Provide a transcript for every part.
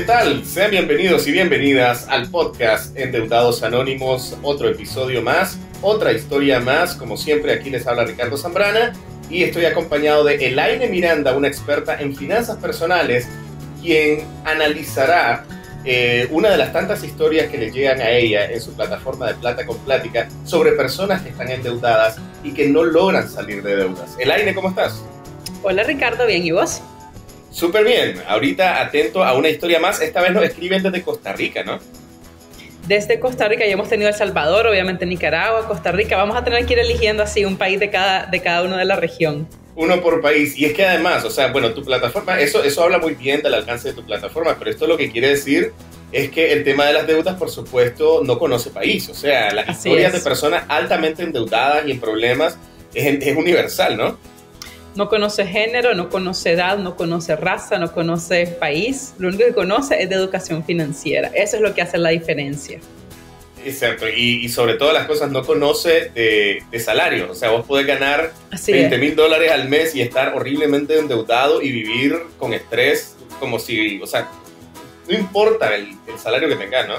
¿Qué tal? Sean bienvenidos y bienvenidas al podcast Endeudados Anónimos, otro episodio más, otra historia más. Como siempre, aquí les habla Ricardo Zambrana y estoy acompañado de Elaine Miranda, una experta en finanzas personales, quien analizará eh, una de las tantas historias que le llegan a ella en su plataforma de Plata con Plática sobre personas que están endeudadas y que no logran salir de deudas. Elaine, ¿cómo estás? Hola Ricardo, bien, ¿y vos? Súper bien, ahorita atento a una historia más, esta vez nos escriben desde Costa Rica, ¿no? Desde Costa Rica ya hemos tenido El Salvador, obviamente Nicaragua, Costa Rica, vamos a tener que ir eligiendo así un país de cada, de cada uno de la región. Uno por país, y es que además, o sea, bueno, tu plataforma, eso, eso habla muy bien del alcance de tu plataforma, pero esto lo que quiere decir es que el tema de las deudas, por supuesto, no conoce país, o sea, las historias de personas altamente endeudadas y en problemas es, es universal, ¿no? No conoce género, no conoce edad, no conoce raza, no conoce país. Lo único que conoce es de educación financiera. Eso es lo que hace la diferencia. Exacto, y, sobre todas las cosas no conoce de, de salario. O sea, vos podés ganar 20 mil dólares al mes y estar horriblemente endeudado y vivir con estrés como si, o sea, no importa el, el salario que tengas, ¿no?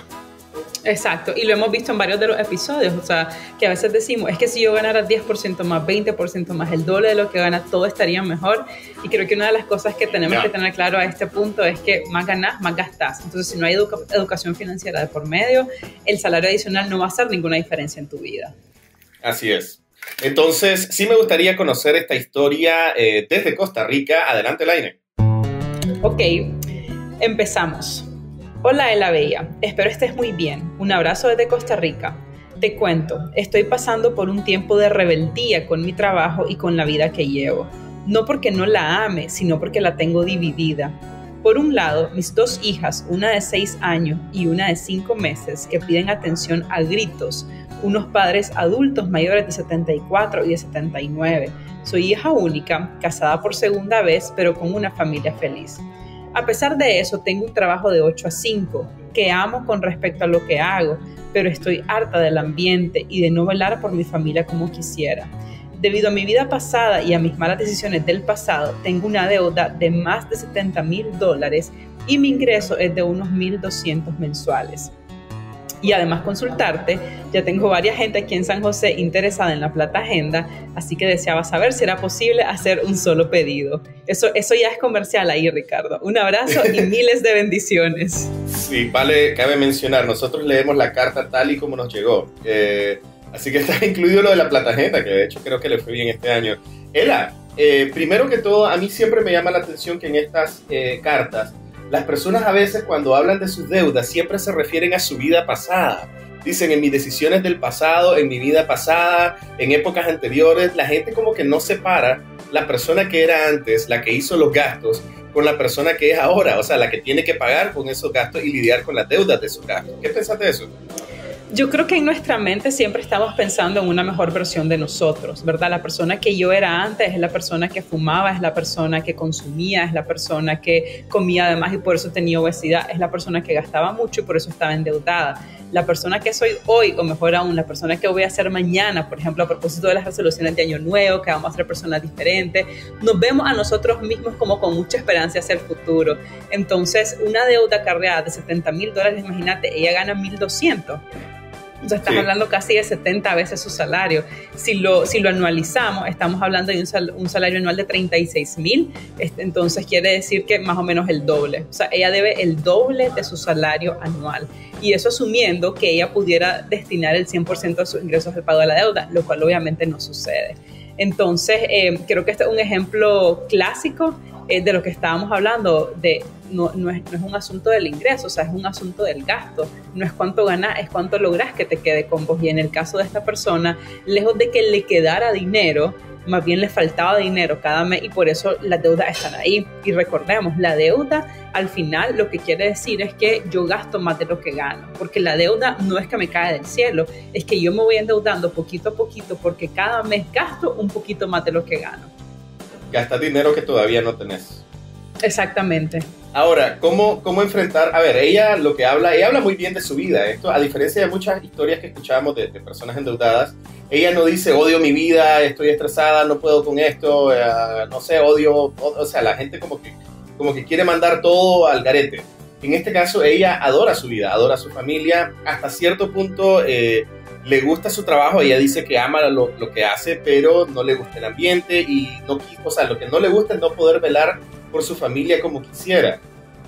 Exacto, y lo hemos visto en varios de los episodios, o sea, que a veces decimos, es que si yo ganara 10% más, 20% más, el doble de lo que gana, todo estaría mejor. Y creo que una de las cosas que tenemos que tener claro a este punto es que más ganas, más gastas. Entonces, si no hay educación financiera de por medio, el salario adicional no va a hacer ninguna diferencia en tu vida. Así es. Entonces, sí me gustaría conocer esta historia eh, desde Costa Rica. Adelante, Laine. Ok, empezamos. Hola Ela Bella, espero estés muy bien. Un abrazo desde Costa Rica. Te cuento, estoy pasando por un tiempo de rebeldía con mi trabajo y con la vida que llevo. No porque no la ame, sino porque la tengo dividida. Por un lado, mis dos hijas, una de seis años y una de cinco meses, que piden atención a gritos, unos padres adultos mayores de 74 y de 79. Soy hija única, casada por segunda vez, pero con una familia feliz. A pesar de eso, tengo un trabajo de 8 a 5, que amo con respecto a lo que hago, pero estoy harta del ambiente y de no velar por mi familia como quisiera. Debido a mi vida pasada y a mis malas decisiones del pasado, tengo una deuda de más de 70 mil dólares y mi ingreso es de unos 1.200 mensuales y además consultarte. Ya tengo varias gente aquí en San José interesada en la Plata Agenda, así que deseaba saber si era posible hacer un solo pedido. Eso, eso ya es comercial ahí, Ricardo. Un abrazo y miles de bendiciones. Sí, vale, cabe mencionar, nosotros leemos la carta tal y como nos llegó. Eh, así que está incluido lo de la Plata Agenda, que de hecho creo que le fue bien este año. Ela, eh, primero que todo, a mí siempre me llama la atención que en estas eh, cartas las personas a veces cuando hablan de sus deudas siempre se refieren a su vida pasada. Dicen en mis decisiones del pasado, en mi vida pasada, en épocas anteriores, la gente como que no separa la persona que era antes, la que hizo los gastos, con la persona que es ahora, o sea, la que tiene que pagar con esos gastos y lidiar con las deudas de esos gastos. ¿Qué pensás de eso? Yo creo que en nuestra mente siempre estamos pensando en una mejor versión de nosotros, ¿verdad? La persona que yo era antes es la persona que fumaba, es la persona que consumía, es la persona que comía además y por eso tenía obesidad, es la persona que gastaba mucho y por eso estaba endeudada. La persona que soy hoy, o mejor aún, la persona que voy a ser mañana, por ejemplo, a propósito de las resoluciones de Año Nuevo, que vamos a ser personas diferentes, nos vemos a nosotros mismos como con mucha esperanza hacia el futuro. Entonces, una deuda cargada de 70 mil dólares, imagínate, ella gana 1.200 o sea, estás hablando casi de 70 veces su salario. Si lo, si lo anualizamos, estamos hablando de un, salario anual de 36 mil, este, entonces quiere decir que más o menos el doble. O sea, ella debe el doble de su salario anual. Y eso asumiendo que ella pudiera destinar el 100% de sus ingresos al pago de la deuda, lo cual obviamente no sucede. Entonces, eh, creo que este es un ejemplo clásico eh, de lo que estábamos hablando, de no, no, es, no, es, un asunto del ingreso, o sea, es un asunto del gasto. No es cuánto ganas, es cuánto logras que te quede con vos. Y en el caso de esta persona, lejos de que le quedara dinero, más bien le faltaba dinero cada mes y por eso las deudas están ahí. Y recordemos, la deuda al final lo que quiere decir es que yo gasto más de lo que gano, porque la deuda no es que me cae del cielo, es que yo me voy endeudando poquito a poquito porque cada mes gasto un poquito más de lo que gano. Gastas dinero que todavía no tenés. Exactamente. Ahora, ¿cómo, ¿cómo enfrentar? A ver, ella lo que habla, ella habla muy bien de su vida. Esto, a diferencia de muchas historias que escuchábamos de, personas endeudadas, ella no dice odio mi vida, estoy estresada, no puedo con esto, eh, no sé, odio, o, sea, la gente como que, como que quiere mandar todo al garete. en este caso ella adora su vida, adora su familia, hasta cierto punto eh, le gusta su trabajo, ella dice que ama lo, lo, que hace, pero no le gusta el ambiente y no, o sea, lo que no le gusta es no poder velar por su familia como quisiera.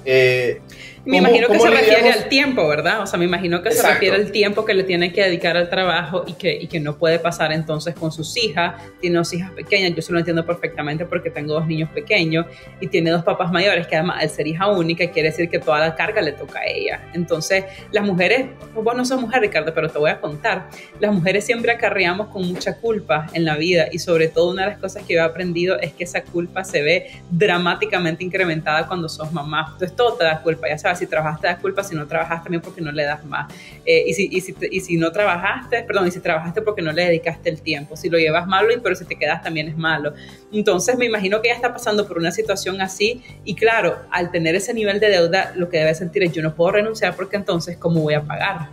Eh, me imagino que se refiere al tiempo, ¿verdad? O sea, me imagino que se refiere al tiempo que le tiene que dedicar al trabajo y que, y que no puede pasar entonces con sus hijas. Tiene dos hijas pequeñas, yo se lo entiendo perfectamente porque tengo dos niños pequeños y tiene dos papás mayores, que además al ser hija única quiere decir que toda la carga le toca a ella. Entonces, las mujeres, vos no sos mujer, Ricardo, pero te voy a contar, las mujeres siempre acarreamos con mucha culpa en la vida y sobre todo una de las cosas que yo he aprendido es que esa culpa se ve dramáticamente incrementada cuando sos mamá. Entonces, todo te da culpa, ya sabes si trabajaste das culpa, si no trabajaste también porque no le das más. Eh, y, si, y, si, y, si, no trabajaste, perdón, y si trabajaste porque no le dedicaste el tiempo. Si lo llevas malo, pero si te quedas también es malo. Entonces me imagino que ella está pasando por una situación así y claro, al tener ese nivel de deuda, lo que debe sentir es yo no puedo renunciar porque entonces, ¿cómo voy a pagar?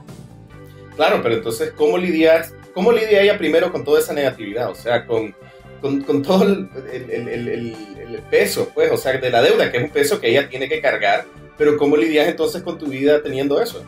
Claro, pero entonces, ¿cómo lidias, cómo lidia ella primero con toda esa negatividad? O sea, con, con, con todo el, el, peso, pues, o sea, de la deuda, que es un peso que ella tiene que cargar pero ¿cómo lidias entonces con tu vida teniendo eso?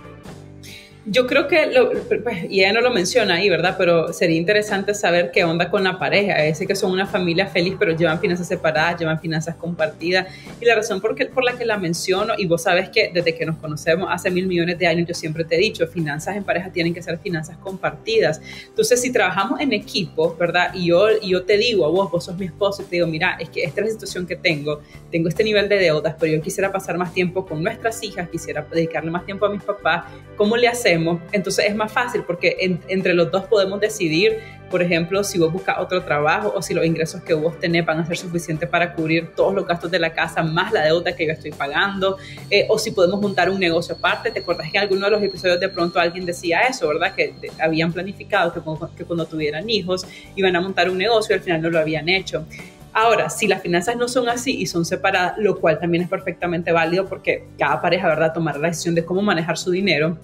Yo creo que, lo, pues, y ella no lo menciona ahí, ¿verdad? Pero sería interesante saber qué onda con la pareja. Es que son una familia feliz, pero llevan finanzas separadas, llevan finanzas compartidas. Y la razón por, por la que la menciono, y vos sabes que desde que nos conocemos hace mil millones de años, yo siempre te he dicho, finanzas en pareja tienen que ser finanzas compartidas. Entonces, si trabajamos en equipo, ¿verdad? Y yo, y yo te digo a vos, vos sos mi esposo, y te digo, mira, es que esta es la situación que tengo, tengo este nivel de deudas, pero yo quisiera pasar más tiempo con nuestras hijas, quisiera dedicarle más tiempo a mis papás, ¿cómo le hacemos? entonces es más fácil porque entre los dos podemos decidir, por ejemplo, si vos buscas otro trabajo o si los ingresos que vos tenés van a ser suficientes para cubrir todos los gastos de la casa más la deuda que yo estoy pagando, eh, o si podemos montar un negocio aparte. ¿Te acuerdas que en alguno de los episodios de pronto alguien decía eso, verdad? Que habían planificado que, que cuando tuvieran hijos iban a montar un negocio y al final no lo habían hecho. Ahora, si las finanzas no son así y son separadas, lo cual también es perfectamente válido porque cada pareja, ¿verdad?, tomará la decisión de cómo manejar su dinero,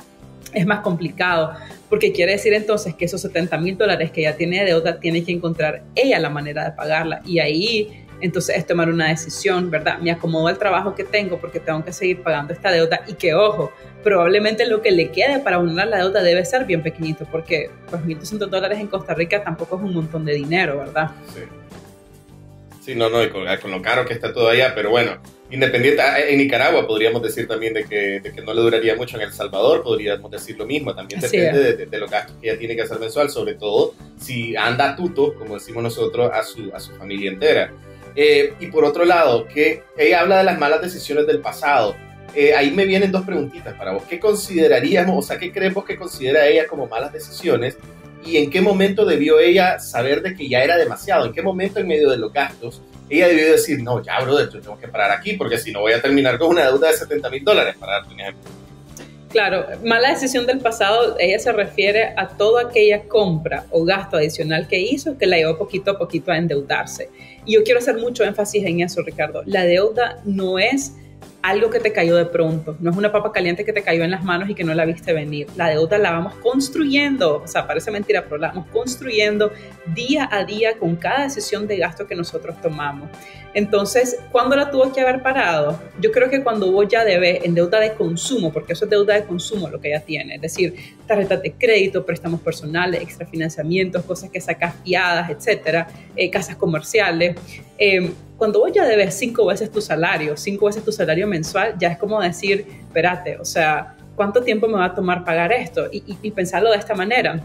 es más complicado, porque quiere decir entonces que esos 70 mil dólares que ella tiene de deuda, tiene que encontrar ella la manera de pagarla. Y ahí entonces es tomar una decisión, ¿verdad? Me acomodo al trabajo que tengo porque tengo que seguir pagando esta deuda y que, ojo, probablemente lo que le quede para unir la deuda debe ser bien pequeñito, porque pues 1.200 dólares en Costa Rica tampoco es un montón de dinero, ¿verdad? Sí. Sí, no, no, y con, lo caro que está todo allá, pero bueno, independiente, ah, en Nicaragua podríamos decir también de que, de que, no le duraría mucho en El Salvador, podríamos decir lo mismo, también depende de, de, los gastos que ella tiene que hacer mensual, sobre todo si anda tuto, como decimos nosotros, a su, a su familia entera. Eh, y por otro lado, que ella habla de las malas decisiones del pasado. Eh, ahí me vienen dos preguntitas para vos. ¿Qué consideraríamos, o sea, qué creemos que considera ella como malas decisiones? y en qué momento debió ella saber de que ya era demasiado, en qué momento en medio de los gastos ella debió decir, no, ya, brother, yo tengo que parar aquí porque si no voy a terminar con una deuda de 70 mil dólares, para darte un ejemplo. Claro, mala decisión del pasado, ella se refiere a toda aquella compra o gasto adicional que hizo que la llevó poquito a poquito a endeudarse. Y yo quiero hacer mucho énfasis en eso, Ricardo. La deuda no es algo que te cayó de pronto, no es una papa caliente que te cayó en las manos y que no la viste venir. La deuda la vamos construyendo, o sea, parece mentira, pero la vamos construyendo día a día con cada decisión de gasto que nosotros tomamos. Entonces, ¿cuándo la tuvo que haber parado? Yo creo que cuando vos ya debes en deuda de consumo, porque eso es deuda de consumo lo que ella tiene, es decir, tarjetas de crédito, préstamos personales, extrafinanciamientos, cosas que sacas fiadas, etcétera, eh, casas comerciales. Eh, cuando vos ya debes cinco veces tu salario, cinco veces tu salario mensual, ya es como decir, espérate, o sea, ¿cuánto tiempo me va a tomar pagar esto? Y, y, pensarlo de esta manera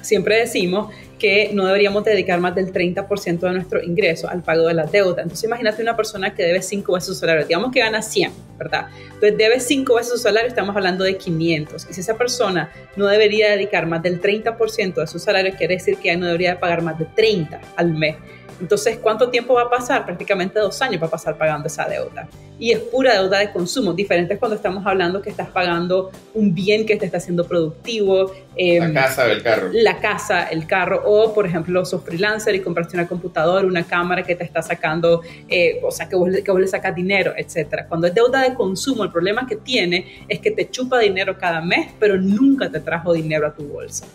siempre decimos que no deberíamos dedicar más del 30% de nuestro ingreso al pago de la deuda. Entonces imagínate una persona que debe 5 veces su salario, digamos que gana 100, ¿verdad? Entonces debe 5 veces su salario, estamos hablando de 500. Y si esa persona no debería dedicar más del 30% de su salario, quiere decir que ya no debería pagar más de 30 al mes. Entonces, ¿cuánto tiempo va a pasar? Prácticamente dos años va a pasar pagando esa deuda. Y es pura deuda de consumo, diferente cuando estamos hablando que estás pagando un bien que te está haciendo productivo. Eh, la casa, el carro. La casa, el carro. O, por ejemplo, sos freelancer y compraste una computadora, una cámara que te está sacando, eh, o sea, que vos, que vos le sacas dinero, etc. Cuando es deuda de consumo, el problema que tiene es que te chupa dinero cada mes, pero nunca te trajo dinero a tu bolsa.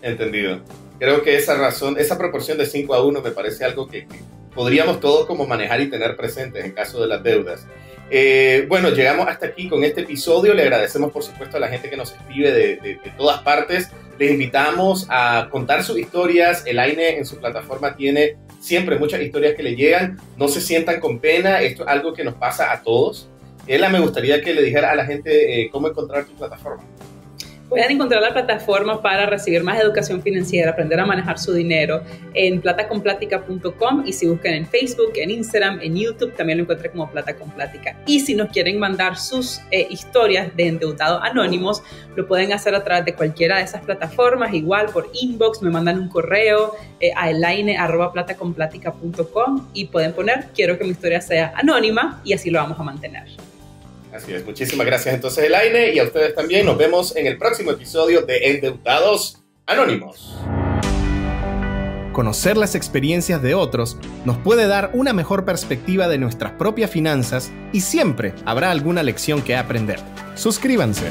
Entendido creo que esa razón, esa proporción de 5 a 1 me parece algo que, podríamos todos como manejar y tener presentes en caso de las deudas. Eh, bueno, llegamos hasta aquí con este episodio. Le agradecemos, por supuesto, a la gente que nos escribe de, de, todas partes. Les invitamos a contar sus historias. El AINE en su plataforma tiene siempre muchas historias que le llegan. No se sientan con pena. Esto es algo que nos pasa a todos. Ella me gustaría que le dijera a la gente eh, cómo encontrar tu plataforma. Pueden encontrar la plataforma para recibir más educación financiera, aprender a manejar su dinero en plataconplática.com y si buscan en Facebook, en Instagram, en YouTube, también lo encuentran como Plata con Plática. Y si nos quieren mandar sus eh, historias de endeudados anónimos, lo pueden hacer a través de cualquiera de esas plataformas, igual por inbox, me mandan un correo eh, a elaine.plataconplática.com y pueden poner quiero que mi historia sea anónima y así lo vamos a mantener. Muchísimas gracias entonces Elaine y a ustedes también. Nos vemos en el próximo episodio de Endeudados Anónimos. Conocer las experiencias de otros nos puede dar una mejor perspectiva de nuestras propias finanzas y siempre habrá alguna lección que aprender. Suscríbanse.